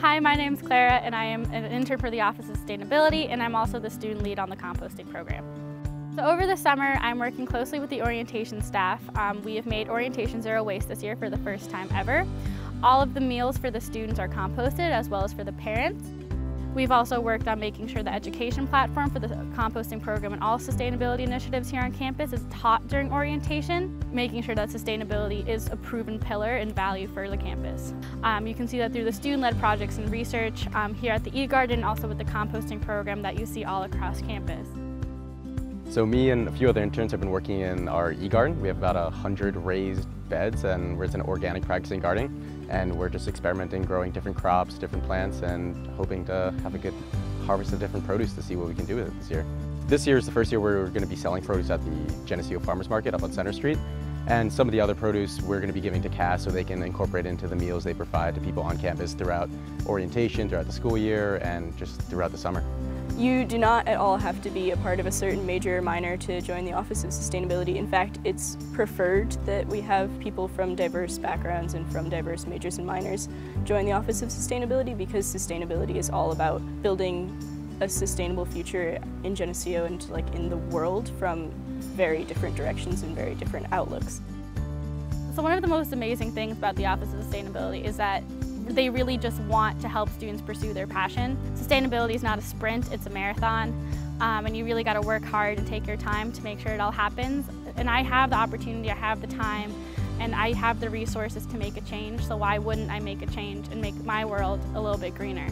Hi, my name is Clara and I am an intern for the Office of Sustainability and I'm also the student lead on the composting program. So over the summer, I'm working closely with the orientation staff. Um, we have made Orientation Zero Waste this year for the first time ever. All of the meals for the students are composted as well as for the parents. We've also worked on making sure the education platform for the composting program and all sustainability initiatives here on campus is taught during orientation, making sure that sustainability is a proven pillar and value for the campus. Um, you can see that through the student-led projects and research um, here at the eGarden, also with the composting program that you see all across campus. So me and a few other interns have been working in our e-garden. We have about a hundred raised beds and we're an organic practicing gardening and we're just experimenting growing different crops, different plants and hoping to have a good harvest of different produce to see what we can do with it this year. This year is the first year we're going to be selling produce at the Geneseo Farmers Market up on Center Street and some of the other produce we're going to be giving to CAS so they can incorporate into the meals they provide to people on campus throughout orientation, throughout the school year and just throughout the summer. You do not at all have to be a part of a certain major or minor to join the Office of Sustainability. In fact, it's preferred that we have people from diverse backgrounds and from diverse majors and minors join the Office of Sustainability because sustainability is all about building a sustainable future in Geneseo and like in the world from very different directions and very different outlooks. So one of the most amazing things about the Office of Sustainability is that they really just want to help students pursue their passion. Sustainability is not a sprint, it's a marathon. Um, and you really got to work hard and take your time to make sure it all happens. And I have the opportunity, I have the time, and I have the resources to make a change, so why wouldn't I make a change and make my world a little bit greener?